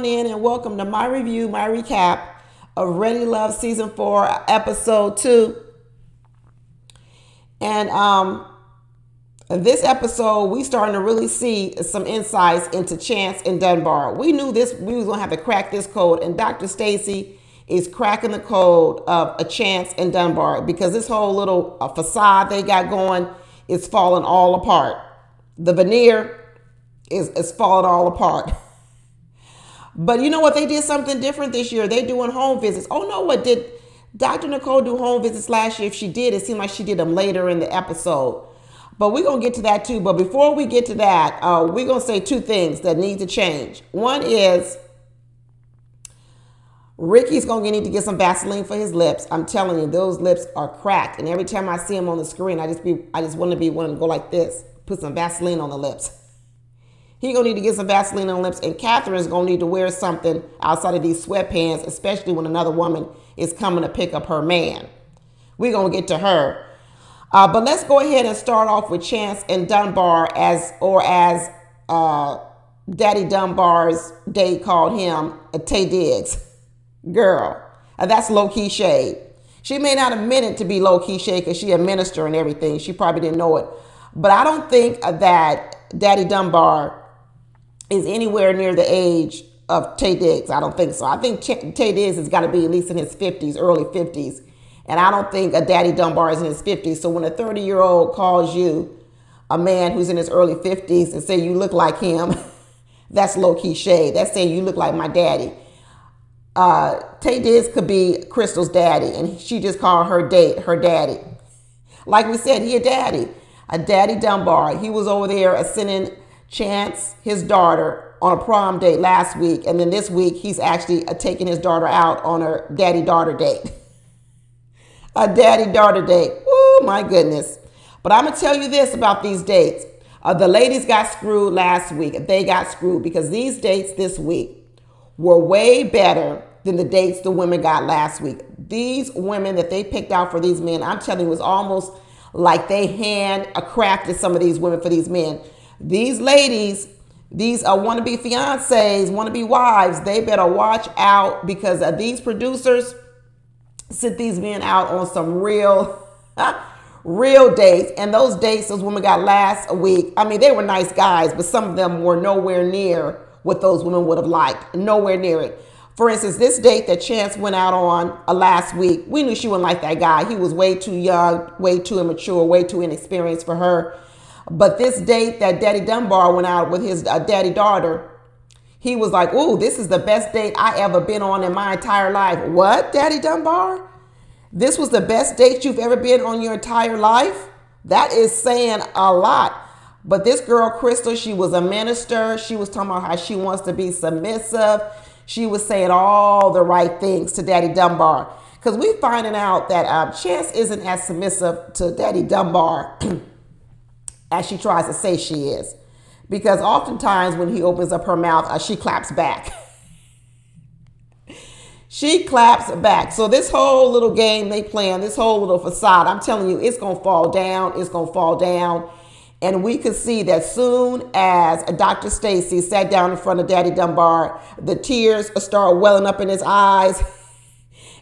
on in and welcome to my review, my recap of Ready Love Season 4, Episode 2. And um, this episode, we starting to really see some insights into Chance and Dunbar. We knew this, we was gonna have to crack this code, and Dr. Stacy is cracking the code of a Chance and Dunbar because this whole little uh, facade they got going is falling all apart. The veneer is, is falling all apart. But you know what? They did something different this year. They doing home visits. Oh no, what did Dr. Nicole do home visits last year? If she did, it seemed like she did them later in the episode. But we're gonna get to that too. But before we get to that, uh, we're gonna say two things that need to change. One is Ricky's gonna need to get some Vaseline for his lips. I'm telling you, those lips are cracked. And every time I see him on the screen, I just be I just want to be one to go like this, put some Vaseline on the lips. He gonna need to get some Vaseline on lips, and Catherine's gonna need to wear something outside of these sweatpants, especially when another woman is coming to pick up her man. We're gonna get to her. Uh, but let's go ahead and start off with Chance and Dunbar as or as uh, Daddy Dunbar's date called him, uh, Taye Diggs. Girl, uh, that's low key shade. She may not have meant it to be low key shade because she a minister and everything. She probably didn't know it. But I don't think that Daddy Dunbar is anywhere near the age of Taye Diggs. I don't think so. I think Taye Diggs has got to be at least in his 50s, early 50s. And I don't think a Daddy Dunbar is in his 50s. So when a 30 year old calls you a man who's in his early 50s and say you look like him, that's low key shade. That's saying you look like my daddy. Uh, Taye Diggs could be Crystal's daddy, and she just called her date her daddy. Like we said, he a daddy, a daddy Dunbar. He was over there ascending Chance, his daughter, on a prom date last week. And then this week, he's actually uh, taking his daughter out on a daddy daughter date. a daddy daughter date. Oh, my goodness. But I'm going to tell you this about these dates. Uh, the ladies got screwed last week. They got screwed because these dates this week were way better than the dates the women got last week. These women that they picked out for these men, I'm telling you, it was almost like they hand a crafted some of these women for these men. These ladies, these uh, wannabe fiancés, wannabe wives, they better watch out because these producers sit these men out on some real, real dates. And those dates those women got last week, I mean, they were nice guys, but some of them were nowhere near what those women would have liked. Nowhere near it. For instance, this date that Chance went out on uh, last week, we knew she wouldn't like that guy. He was way too young, way too immature, way too inexperienced for her. But this date that Daddy Dunbar went out with his uh, daddy daughter, he was like, Ooh, this is the best date I ever been on in my entire life. What, Daddy Dunbar? This was the best date you've ever been on your entire life? That is saying a lot. But this girl, Crystal, she was a minister. She was talking about how she wants to be submissive. She was saying all the right things to Daddy Dunbar. Because we're finding out that um, Chance isn't as submissive to Daddy Dunbar as she tries to say she is. Because oftentimes when he opens up her mouth, uh, she claps back. she claps back. So this whole little game they playing, this whole little facade, I'm telling you, it's going to fall down. It's going to fall down. And we could see that soon as Dr. Stacy sat down in front of Daddy Dunbar, the tears started welling up in his eyes.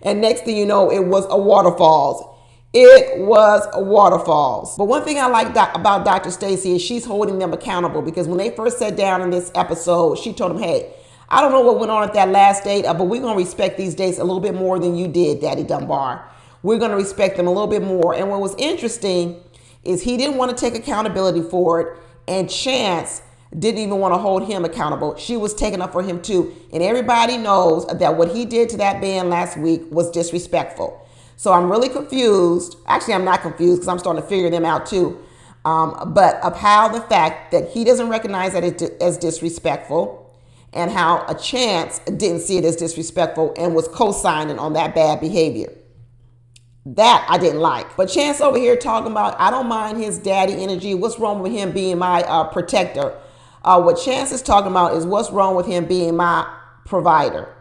And next thing you know, it was a waterfalls. It was waterfalls. But one thing I like about Dr. Stacy is she's holding them accountable because when they first sat down in this episode, she told them, hey, I don't know what went on at that last date, uh, but we're going to respect these dates a little bit more than you did, Daddy Dunbar. We're going to respect them a little bit more. And what was interesting is he didn't want to take accountability for it, and Chance didn't even want to hold him accountable. She was taking up for him too. And everybody knows that what he did to that band last week was disrespectful. So I'm really confused. Actually, I'm not confused because I'm starting to figure them out too. Um, but of how the fact that he doesn't recognize that it as disrespectful and how a chance didn't see it as disrespectful and was co-signing on that bad behavior. That I didn't like. But Chance over here talking about, I don't mind his daddy energy. What's wrong with him being my uh, protector? Uh, what Chance is talking about is what's wrong with him being my provider.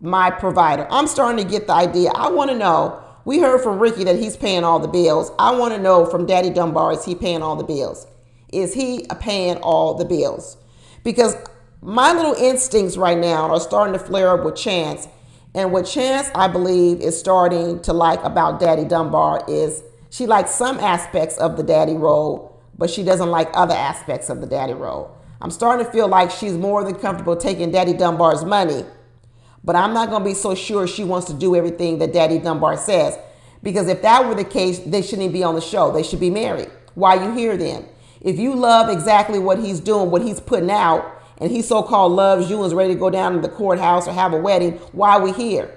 My provider. I'm starting to get the idea. I want to know we heard from Ricky that he's paying all the bills. I want to know from Daddy Dunbar, is he paying all the bills? Is he paying all the bills? Because my little instincts right now are starting to flare up with Chance. And what Chance, I believe, is starting to like about Daddy Dunbar is she likes some aspects of the daddy role, but she doesn't like other aspects of the daddy role. I'm starting to feel like she's more than comfortable taking Daddy Dunbar's money, but I'm not going to be so sure she wants to do everything that Daddy Dunbar says. Because if that were the case, they shouldn't be on the show. They should be married. Why you here then? If you love exactly what he's doing, what he's putting out, and he so-called loves you and is ready to go down to the courthouse or have a wedding, why are we here?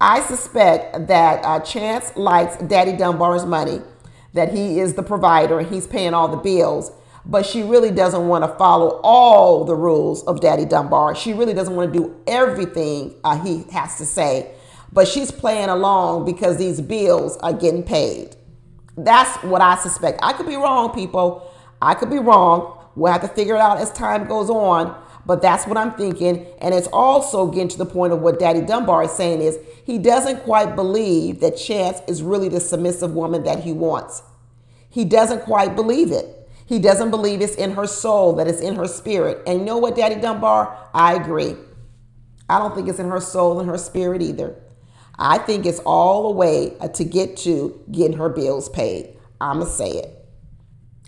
I suspect that uh, Chance likes Daddy Dunbar's money, that he is the provider and he's paying all the bills, but she really doesn't want to follow all the rules of Daddy Dunbar. She really doesn't want to do everything uh, he has to say, but she's playing along because these bills are getting paid. That's what I suspect. I could be wrong, people. I could be wrong. We'll have to figure it out as time goes on. But that's what I'm thinking. And it's also getting to the point of what Daddy Dunbar is saying is he doesn't quite believe that Chance is really the submissive woman that he wants. He doesn't quite believe it. He doesn't believe it's in her soul, that it's in her spirit. And you know what, Daddy Dunbar? I agree. I don't think it's in her soul and her spirit either. I think it's all a way uh, to get to getting her bills paid. I'ma say it.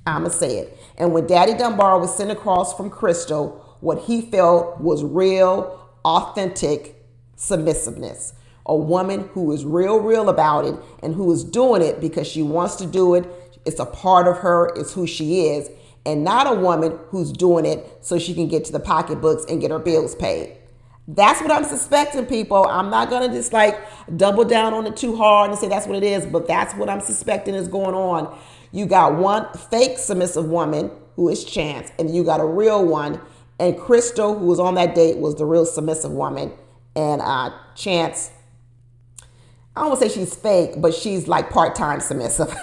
I'ma say it. And when Daddy Dunbar was sent across from Crystal, what he felt was real, authentic submissiveness. A woman who is real, real about it and who is doing it because she wants to do it. It's a part of her, it's who she is, and not a woman who's doing it so she can get to the pocketbooks and get her bills paid. That's what I'm suspecting, people. I'm not going to just like double down on it too hard and say that's what it is, but that's what I'm suspecting is going on. You got one fake submissive woman who is Chance, and you got a real one. And Crystal, who was on that date, was the real submissive woman. And uh, Chance, I don't want to say she's fake, but she's like part time submissive.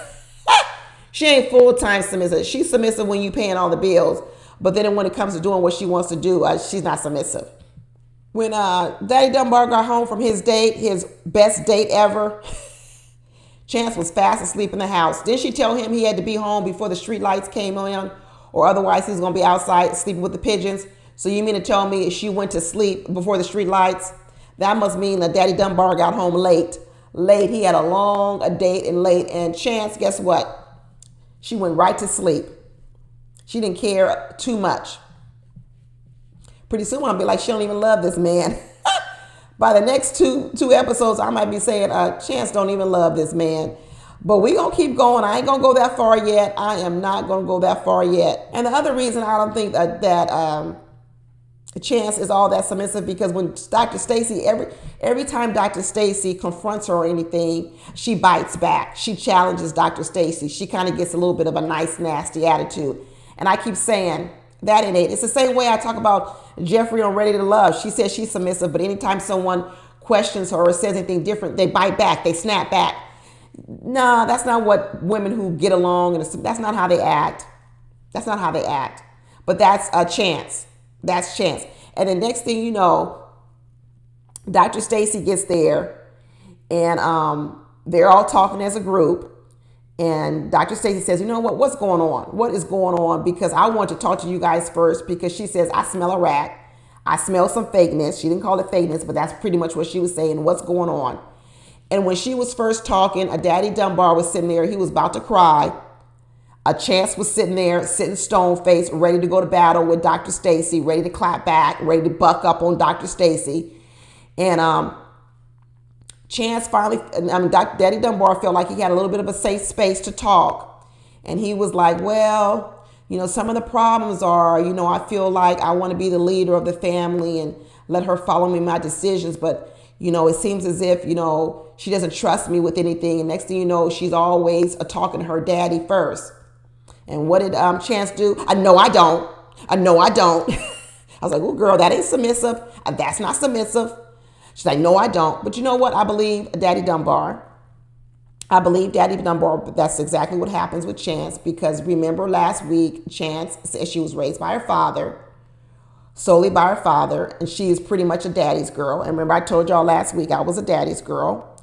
she ain't full time submissive. She's submissive when you paying all the bills, but then when it comes to doing what she wants to do, uh, she's not submissive. When uh, Daddy Dunbar got home from his date, his best date ever. Chance was fast asleep in the house. Didn't she tell him he had to be home before the street lights came on or otherwise he's going to be outside sleeping with the pigeons? So you mean to tell me she went to sleep before the street lights? That must mean that Daddy Dunbar got home late. Late. He had a long a date and late. And Chance, guess what? She went right to sleep. She didn't care too much. Pretty soon I'll be like, she don't even love this man. by the next two two episodes, I might be saying, uh, Chance don't even love this man. But we gonna keep going. I ain't gonna go that far yet. I am not gonna go that far yet. And the other reason I don't think that that um, Chance is all that submissive because when Dr. Stacy every every time Dr. Stacy confronts her or anything, she bites back. She challenges Dr. Stacy. She kind of gets a little bit of a nice nasty attitude. And I keep saying that in it. It's the same way I talk about Jeffrey on Ready to Love. She says she's submissive, but anytime someone questions her or says anything different, they bite back, they snap back. No, that's not what women who get along and that's not how they act. That's not how they act. But that's a chance. That's chance. And the next thing you know, Dr. Stacy gets there and um, they're all talking as a group. And Dr. Stacy says, you know what, what's going on? What is going on? Because I want to talk to you guys first because she says, I smell a rat. I smell some fakeness. She didn't call it fakeness, but that's pretty much what she was saying. What's going on? And when she was first talking, a daddy Dunbar was sitting there. He was about to cry. A chance was sitting there, sitting stone faced, ready to go to battle with Dr. Stacy, ready to clap back, ready to buck up on Dr. Stacy. And um, Chance finally, I mean, Daddy Dunbar felt like he had a little bit of a safe space to talk. And he was like, well, you know, some of the problems are, you know, I feel like I want to be the leader of the family and let her follow me my decisions. But, you know, it seems as if, you know, she doesn't trust me with anything. And next thing you know, she's always talking to her daddy first. And what did um, Chance do? I know I don't. I know I don't. I was like, oh, girl, that ain't submissive. That's not submissive. She's like, no, I don't. But you know what? I believe Daddy Dunbar. I believe Daddy Dunbar, that's exactly what happens with Chance because remember last week, Chance said she was raised by her father, solely by her father, and she is pretty much a daddy's girl. And remember, I told y'all last week I was a daddy's girl.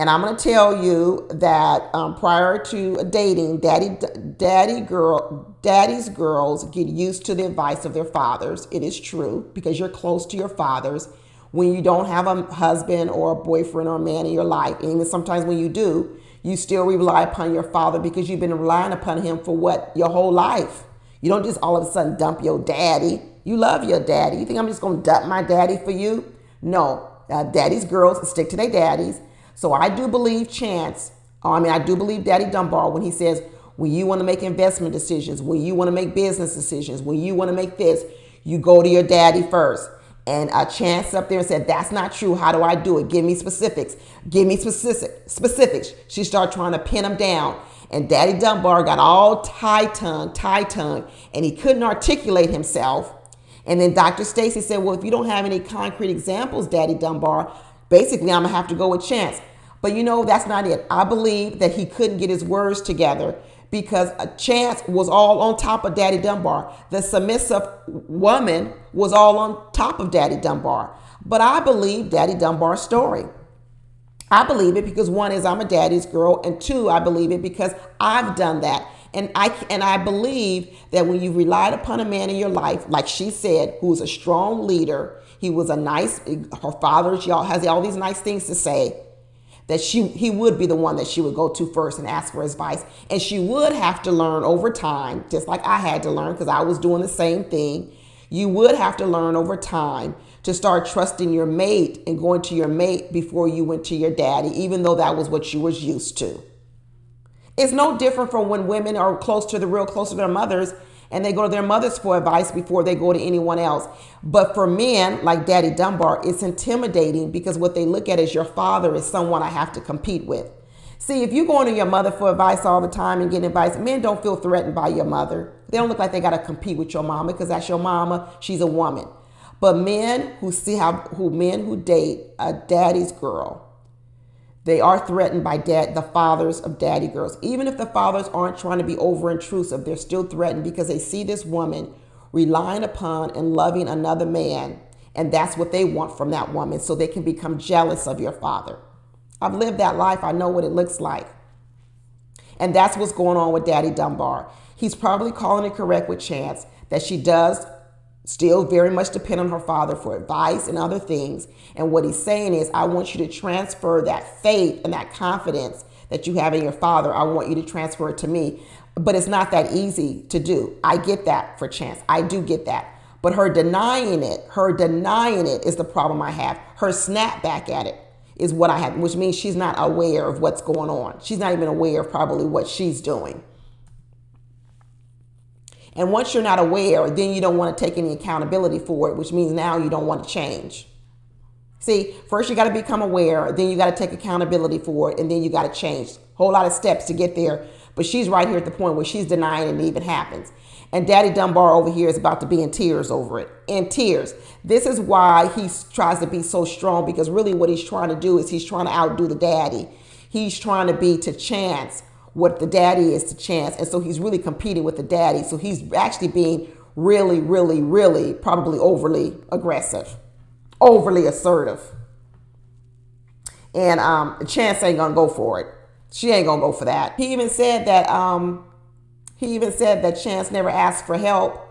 And I'm going to tell you that um, prior to dating, daddy, daddy girl, daddy's girls get used to the advice of their fathers. It is true because you're close to your fathers. When you don't have a husband or a boyfriend or a man in your life, and even sometimes when you do, you still rely upon your father because you've been relying upon him for what your whole life. You don't just all of a sudden dump your daddy. You love your daddy. You think I'm just going to dump my daddy for you? No. Uh, daddy's girls stick to their daddies so I do believe Chance, uh, I mean, I do believe Daddy Dunbar when he says, when you want to make investment decisions, when you want to make business decisions, when you want to make this, you go to your daddy first. And a chance up there and said, That's not true. How do I do it? Give me specifics. Give me specific specifics. She started trying to pin him down. And Daddy Dunbar got all tie tongue, tie tongue, and he couldn't articulate himself. And then Dr. Stacy said, Well, if you don't have any concrete examples, Daddy Dunbar, basically I'm gonna have to go with chance. But you know, that's not it. I believe that he couldn't get his words together because a chance was all on top of Daddy Dunbar. The submissive woman was all on top of Daddy Dunbar. But I believe Daddy Dunbar's story. I believe it because one is I'm a daddy's girl, and two, I believe it because I've done that. And I and I believe that when you relied upon a man in your life, like she said, who's a strong leader, he was a nice. Her father, y'all has all these nice things to say that she he would be the one that she would go to first and ask for advice and she would have to learn over time just like I had to learn because I was doing the same thing you would have to learn over time to start trusting your mate and going to your mate before you went to your daddy even though that was what you was used to it's no different from when women are close to the real close to their mothers and they go to their mothers for advice before they go to anyone else. But for men like Daddy Dunbar, it's intimidating because what they look at is your father is someone I have to compete with. See, if you go to your mother for advice all the time and get advice, men don't feel threatened by your mother. They don't look like they got to compete with your mama because that's your mama. She's a woman. But men who see how who men who date a daddy's girl they are threatened by dad, the fathers of daddy girls. Even if the fathers aren't trying to be over intrusive, they're still threatened because they see this woman relying upon and loving another man. And that's what they want from that woman. So they can become jealous of your father. I've lived that life. I know what it looks like. And that's what's going on with Daddy Dunbar. He's probably calling it correct with Chance that she does still very much depend on her father for advice and other things. And what he's saying is, I want you to transfer that faith and that confidence that you have in your father. I want you to transfer it to me. But it's not that easy to do. I get that for Chance. I do get that. But her denying it, her denying it is the problem I have. Her snap back at it is what I have, which means she's not aware of what's going on. She's not even aware of probably what she's doing. And once you're not aware, then you don't want to take any accountability for it, which means now you don't want to change. See, first you got to become aware, then you got to take accountability for it, and then you got to change. Whole lot of steps to get there. But she's right here at the point where she's denying it even happens. And Daddy Dunbar over here is about to be in tears over it. In tears. This is why he tries to be so strong because really what he's trying to do is he's trying to outdo the daddy. He's trying to be to chance what the daddy is to Chance. And so he's really competing with the daddy. So he's actually being really, really, really probably overly aggressive, overly assertive. And um, Chance ain't gonna go for it. She ain't gonna go for that. He even said that um, he even said that Chance never asked for help.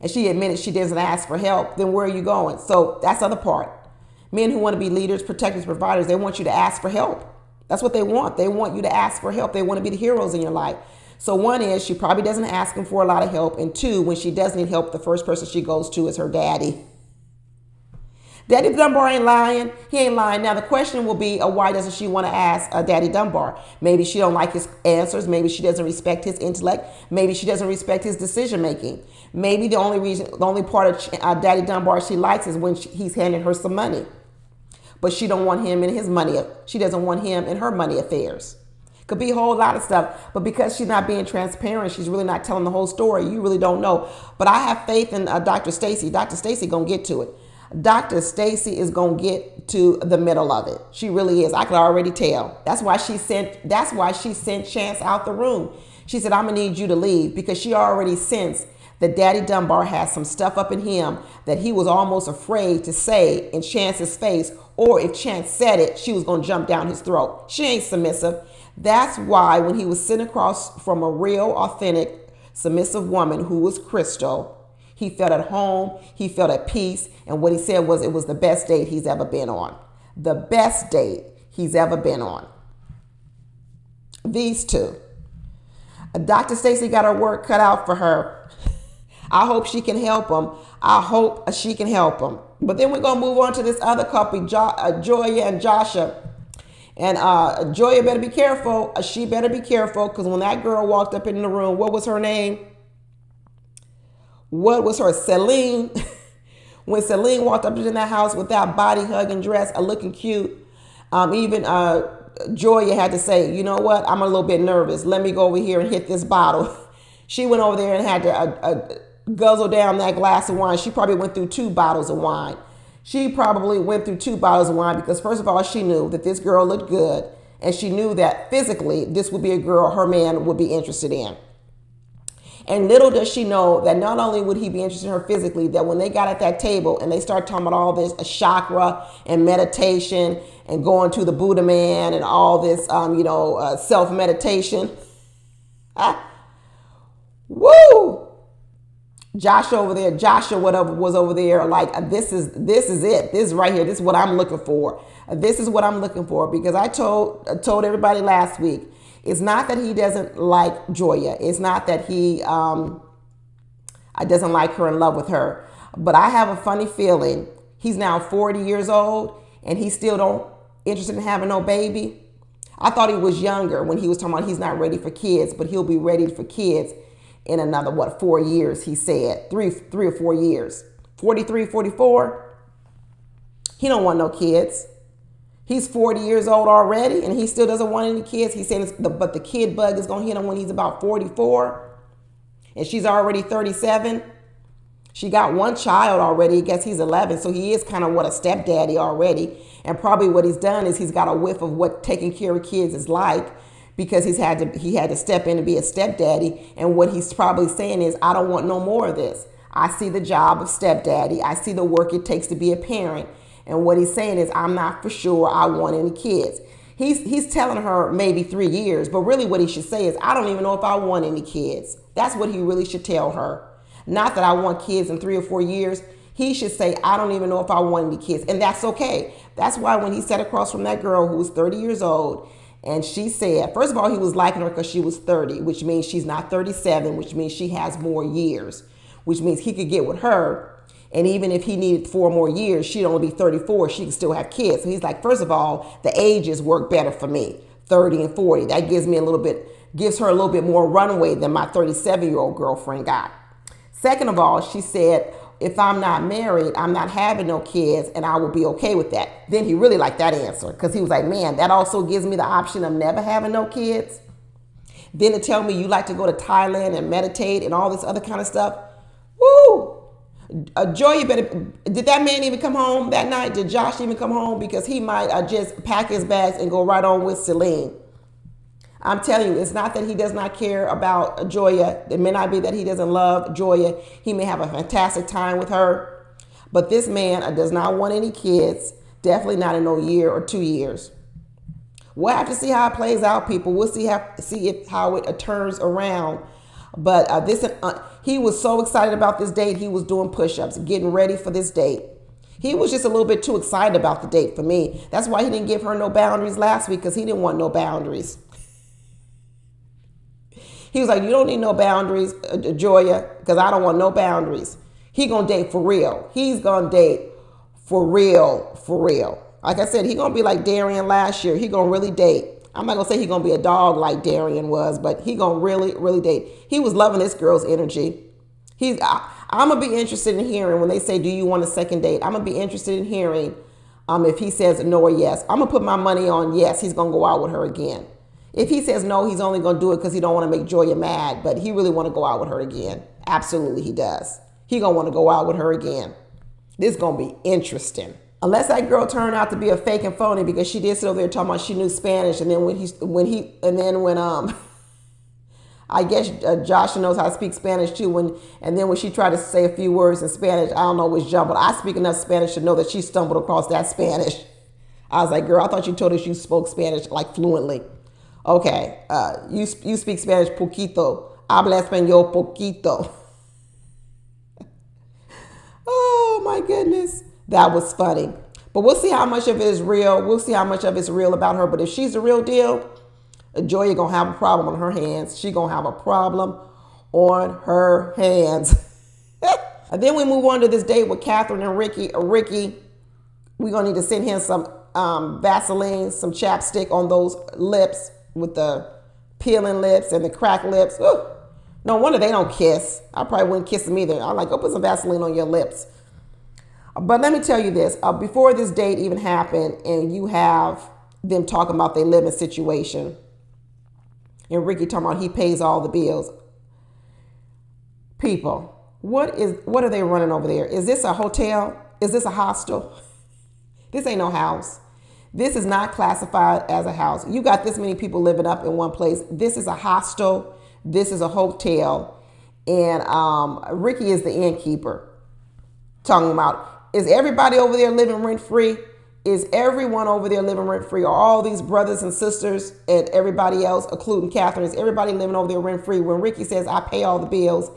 And she admitted she doesn't ask for help, then where are you going? So that's the other part. Men who want to be leaders, protectors, providers, they want you to ask for help. That's what they want. They want you to ask for help. They want to be the heroes in your life. So one is she probably doesn't ask him for a lot of help. And two, when she does need help, the first person she goes to is her daddy. Daddy Dunbar ain't lying. He ain't lying. Now the question will be, uh, why doesn't she want to ask uh, Daddy Dunbar? Maybe she don't like his answers. Maybe she doesn't respect his intellect. Maybe she doesn't respect his decision making. Maybe the only reason, the only part of uh, Daddy Dunbar she likes is when she, he's handing her some money but she don't want him in his money. She doesn't want him in her money affairs. Could be a whole lot of stuff, but because she's not being transparent, she's really not telling the whole story. You really don't know. But I have faith in uh, Dr. Stacy. Dr. Stacy gonna get to it. Dr. Stacy is gonna get to the middle of it. She really is. I can already tell. That's why she sent. That's why she sent Chance out the room. She said, "I'm gonna need you to leave," because she already sensed that Daddy Dunbar had some stuff up in him that he was almost afraid to say in Chance's face, or if Chance said it, she was going to jump down his throat. She ain't submissive. That's why when he was sitting across from a real, authentic, submissive woman who was Crystal, he felt at home, he felt at peace, and what he said was it was the best date he's ever been on. The best date he's ever been on. These two. Dr. Stacy got her work cut out for her I hope she can help them. I hope she can help them. But then we're going to move on to this other couple, jo- uh, Joya and Joshua. And uh, Joya better be careful. Uh, she better be careful because when that girl walked up in the room, what was her name? What was her? Celine. when Celine walked up in that house with that body hugging dress, uh, looking cute, um, even uh, Joya had to say, you know what? I'm a little bit nervous. Let me go over here and hit this bottle. she went over there and had to uh, uh guzzle down that glass of wine. She probably went through two bottles of wine. She probably went through two bottles of wine because, first of all, she knew that this girl looked good and she knew that physically this would be a girl her man would be interested in. And little does she know that not only would he be interested in her physically, that when they got at that table and they start talking about all this chakra and meditation and going to the Buddha man and all this, um, you know, uh, self meditation. Ah, woo! Joshua over there, Joshua whatever was over there, like uh, this is this is it. This is right here. This is what I'm looking for. Uh, this is what I'm looking for because I told I told everybody last week. It's not that he doesn't like Joya. It's not that he um, I doesn't like her in love with her. But I have a funny feeling he's now 40 years old and he still don't interested in having no baby. I thought he was younger when he was talking about he's not ready for kids, but he'll be ready for kids in another what four years he said. Three three or four years. 43 44 he don't want no kids. He's 40 years old already and he still doesn't want any kids. He's saying the, but the kid bug is going to hit him when he's about 44 and she's already 37 she got one child already. I guess he's 11 so he is kind of what a stepdaddy already. And probably what he's done is he's got a whiff of what taking care of kids is like because he's had to he had to step in and be a stepdaddy and what he's probably saying is I don't want no more of this. I see the job of stepdaddy. I see the work it takes to be a parent. And what he's saying is I'm not for sure I want any kids. He's he's telling her maybe 3 years, but really what he should say is I don't even know if I want any kids. That's what he really should tell her. Not that I want kids in 3 or 4 years. He should say, I don't even know if I want any kids. And that's okay. That's why when he sat across from that girl who was 30 years old and she said, first of all, he was liking her because she was 30, which means she's not 37, which means she has more years, which means he could get with her. And even if he needed four more years, she'd only be 34. She could still have kids. So he's like, first of all, the ages work better for me 30 and 40. That gives me a little bit, gives her a little bit more runway than my 37 year old girlfriend got. Second of all, she said, if I'm not married, I'm not having no kids, and I will be okay with that. Then he really liked that answer because he was like, man, that also gives me the option of never having no kids. Then to tell me you like to go to Thailand and meditate and all this other kind of stuff. Woo! Uh, Joy, you better. Did that man even come home that night? Did Josh even come home? Because he might uh, just pack his bags and go right on with Celine. I'm telling you, it's not that he does not care about Joya. It may not be that he doesn't love Joya. He may have a fantastic time with her. But this man does not want any kids, definitely not in no year or two years. We'll have to see how it plays out, people. We'll see how see if how it turns around. But uh, this uh, he was so excited about this date. He was doing push-ups, getting ready for this date. He was just a little bit too excited about the date for me. That's why he didn't give her no boundaries last week because he didn't want no boundaries. He was like, you don't need no boundaries, uh, Joya, because I don't want no boundaries. He gonna date for real. He's gonna date for real, for real. Like I said, he gonna be like Darian last year. He gonna really date. I'm not gonna say he gonna be a dog like Darian was, but he gonna really, really date. He was loving this girl's energy. He's. I, I'm gonna be interested in hearing when they say, "Do you want a second date?" I'm gonna be interested in hearing um, if he says no or yes. I'm gonna put my money on yes. He's gonna go out with her again. If he says no, he's only going to do it because he don't want to make Joya mad, but he really want to go out with her again. Absolutely, he does. He gonna want to go out with her again. This gonna be interesting. Unless that girl turned out to be a fake and phony because she did sit over there talking about she knew Spanish, and then when he when he and then when um I guess uh, Josh knows how to speak Spanish too. When and then when she tried to say a few words in Spanish, I don't know, was jumbled. I speak enough Spanish to know that she stumbled across that Spanish. I was like, girl, I thought you told us you spoke Spanish like fluently. Okay, uh, you you speak Spanish poquito. Habla español poquito. oh my goodness, that was funny. But we'll see how much of it is real. We'll see how much of it's real about her. But if she's the real deal, Joya gonna have a problem on her hands. She gonna have a problem on her hands. and then we move on to this date with Catherine and Ricky. Uh, Ricky, we're gonna need to send him some um, Vaseline, some chapstick on those lips with the peeling lips and the cracked lips. Ooh, no wonder they don't kiss. I probably wouldn't kiss them either. I'm like, go put some Vaseline on your lips. But let me tell you this: uh, before this date even happened, and you have them talking about their living situation and Ricky talking about he pays all the bills. People, what is what are they running over there? Is this a hotel? Is this a hostel? This ain't no house. This is not classified as a house. You got this many people living up in one place. This is a hostel. This is a hotel. And um, Ricky is the innkeeper. Talking about, is everybody over there living rent free? is everyone over there living rent free? Are all these brothers and sisters and everybody else, including Catherine, is everybody living over there rent free? When Ricky says, I pay all the bills,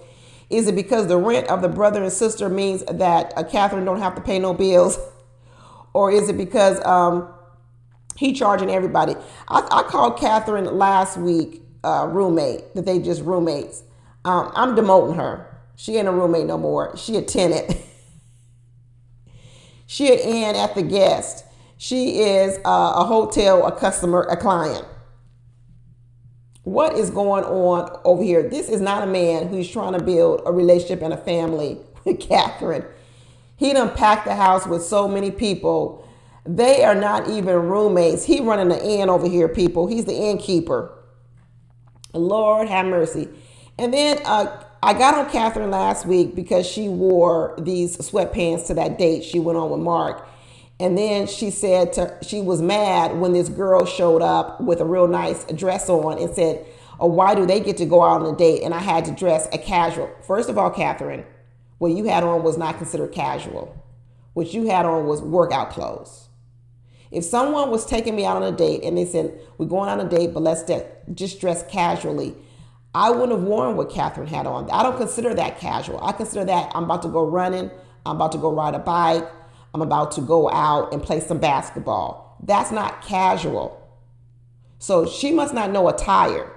is it because the rent of the brother and sister means that uh, Catherine don't have to pay no bills? Or is it because um, he charging everybody? I, I called Catherine last week uh, roommate, that they just roommates. Um, I'm demoting her. She ain't a roommate no more. She a tenant. She an in at the guest. She is uh, a hotel, a customer, a client. What is going on over here? This is not a man who's trying to build a relationship and a family with Catherine. He done packed the house with so many people. They are not even roommates. He running the inn over here, people. He's the innkeeper. Lord have mercy. And then uh, I got on Catherine last week because she wore these sweatpants to that date she went on with Mark. And then she said to, she was mad when this girl showed up with a real nice dress on and said, oh, why do they get to go out on a date? And I had to dress a casual. First of all, Catherine, what you had on was not considered casual. What you had on was workout clothes. If someone was taking me out on a date and they said, we're going on a date, but let's just dress casually, I wouldn't have worn what Catherine had on. I don't consider that casual. I consider that I'm about to go running, I'm about to go ride a bike, I'm about to go out and play some basketball. That's not casual. So she must not know attire.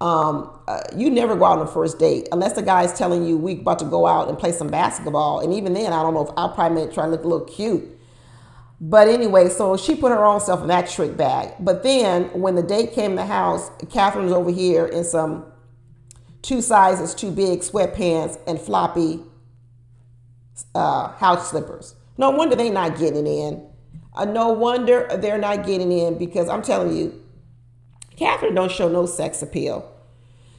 Um, uh, you never go out on a first date unless the guy is telling you we about to go out and play some basketball. And even then, I don't know if I'll probably try to look a little cute. But anyway, so she put her own self in that trick bag. But then when the date came to the house, Catherine's over here in some two sizes too big sweatpants and floppy uh, house slippers. No wonder they're not getting in. Uh, no wonder they're not getting in because I'm telling you, Catherine don't show no sex appeal.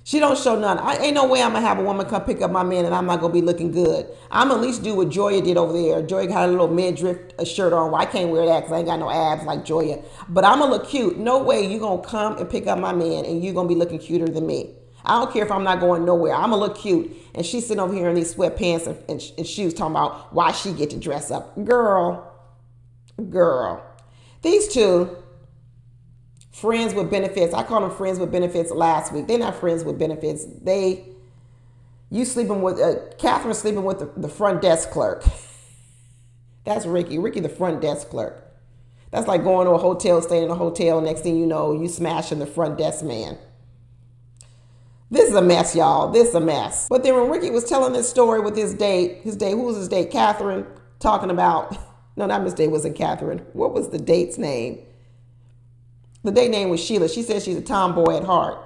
She don't show none. I ain't no way I'm gonna have a woman come pick up my man and I'm not gonna be looking good. I'm at least do what Joya did over there. Joya got a little midriff shirt on. Well, I can't wear that because I ain't got no abs like Joya. But I'm gonna look cute. No way you gonna come and pick up my man and you gonna be looking cuter than me. I don't care if I'm not going nowhere. I'm gonna look cute. And she's sitting over here in these sweatpants and, and, and shoes talking about why she get to dress up. Girl, girl. These two, friends with benefits. I call them friends with benefits last week. They're not friends with benefits. They, you sleeping with, uh, Catherine sleeping with the, the front desk clerk. That's Ricky. Ricky, the front desk clerk. That's like going to a hotel, staying in a hotel. Next thing you know, you smashing the front desk man. This is a mess, y'all. This is a mess. But then when Ricky was telling this story with his date, his date, who was his date? Catherine, talking about, no, not Miss Date, wasn't Catherine. What was the date's name? The date name was Sheila. She says she's a tomboy at heart.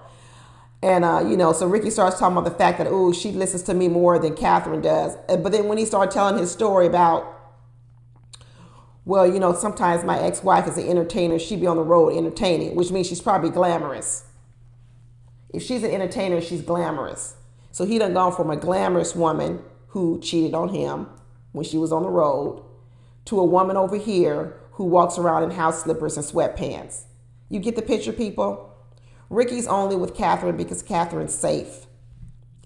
And, uh, you know, so Ricky starts talking about the fact that, oh, she listens to me more than Catherine does. But then when he started telling his story about, well, you know, sometimes my ex-wife is an entertainer. She be on the road entertaining, which means she's probably glamorous. If she's an entertainer, she's glamorous. So he done gone from a glamorous woman who cheated on him when she was on the road to a woman over here who walks around in house slippers and sweatpants. You get the picture, people? Ricky's only with Catherine because Catherine's safe.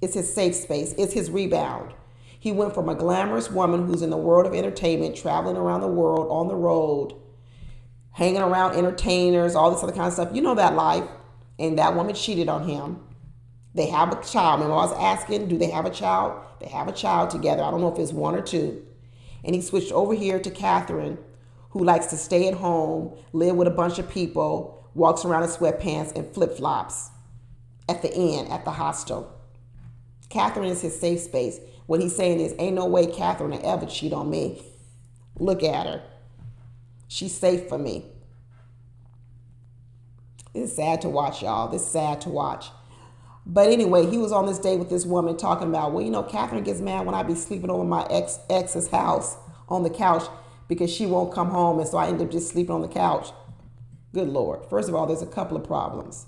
It's his safe space. It's his rebound. He went from a glamorous woman who's in the world of entertainment, traveling around the world on the road, hanging around entertainers, all this other kind of stuff. You know that life. And that woman cheated on him. They have a child. Remember, I was asking, do they have a child? They have a child together. I don't know if it's one or two. And he switched over here to Catherine, who likes to stay at home, live with a bunch of people, walks around in sweatpants and flip flops at the inn, at the hostel. Catherine is his safe space. What he's saying is, ain't no way Catherine will ever cheat on me. Look at her. She's safe for me. It's sad to watch, y'all. This is sad to watch. But anyway, he was on this date with this woman talking about, well, you know, Catherine gets mad when I be sleeping over my ex ex's house on the couch because she won't come home, and so I end up just sleeping on the couch. Good Lord. First of all, there's a couple of problems.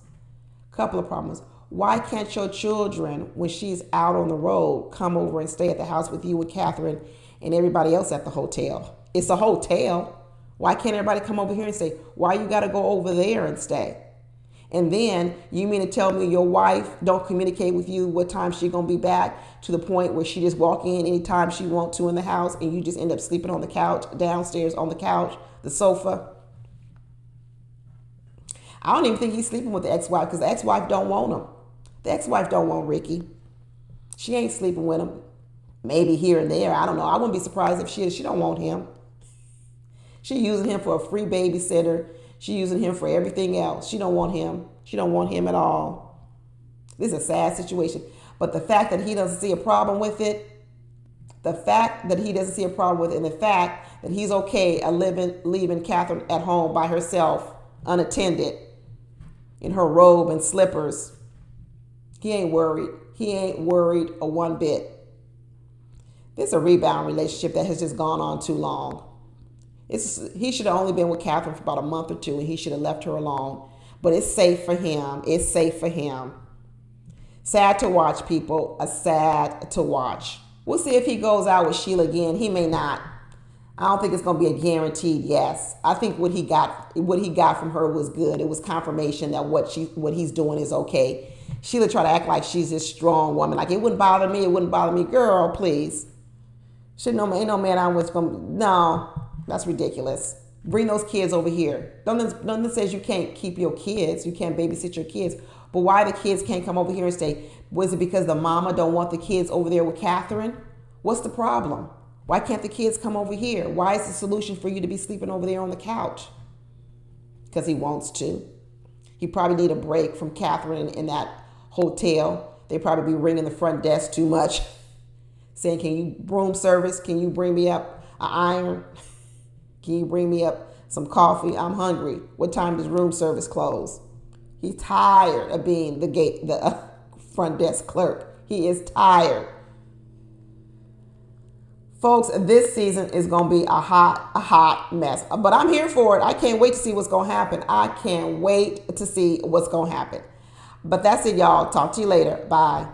Couple of problems. Why can't your children, when she's out on the road, come over and stay at the house with you with Catherine and everybody else at the hotel? It's a hotel. Why can't everybody come over here and say, why you got to go over there and stay? And then you mean to tell me your wife don't communicate with you what time she gonna be back to the point where she just walk in anytime she want to in the house and you just end up sleeping on the couch downstairs on the couch, the sofa. I don't even think he's sleeping with the ex-wife because the ex-wife don't want him. The ex-wife don't want Ricky. She ain't sleeping with him. Maybe here and there. I don't know. I wouldn't be surprised if she is. She don't want him. She using him for a free babysitter she using him for everything else. She don't want him. She don't want him at all. This is a sad situation. But the fact that he doesn't see a problem with it, the fact that he doesn't see a problem with it, and the fact that he's okay living, leaving Catherine at home by herself, unattended, in her robe and slippers, he ain't worried. He ain't worried a one bit. This is a rebound relationship that has just gone on too long. It's, he should have only been with Catherine for about a month or two and he should have left her alone. But it's safe for him. It's safe for him. Sad to watch, people. A sad to watch. We'll see if he goes out with Sheila again. He may not. I don't think it's going to be a guaranteed yes. I think what he got what he got from her was good. It was confirmation that what she what he's doing is okay. Sheila tried to act like she's this strong woman. Like it wouldn't bother me. It wouldn't bother me. Girl, please. Should no ain't no man I was going to no. That's ridiculous. Bring those kids over here. Nothing, nothing says you can't keep your kids. You can't babysit your kids. But why the kids can't come over here and stay? Was it because the mama don't want the kids over there with Catherine? What's the problem? Why can't the kids come over here? Why is the solution for you to be sleeping over there on the couch? Because he wants to. He probably need a break from Catherine in that hotel. They probably be ringing the front desk too much, saying, "Can you broom service? Can you bring me up an iron?" Can you bring me up some coffee? I'm hungry. What time does room service close? He's tired of being the gate, the front desk clerk. He is tired. Folks, this season is going to be a hot, a hot mess. But I'm here for it. I can't wait to see what's going to happen. I can't wait to see what's going to happen. But that's it, y'all. Talk to you later. Bye.